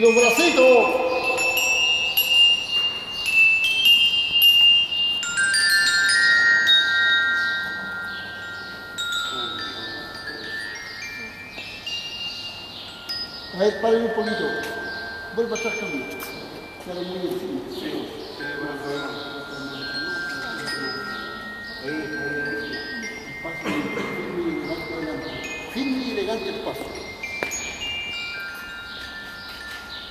los bracitos. A ver, paren un poquito. Vuelva atrás conmigo. Queda muy encima. Sí, y. Firme y elegante el paso.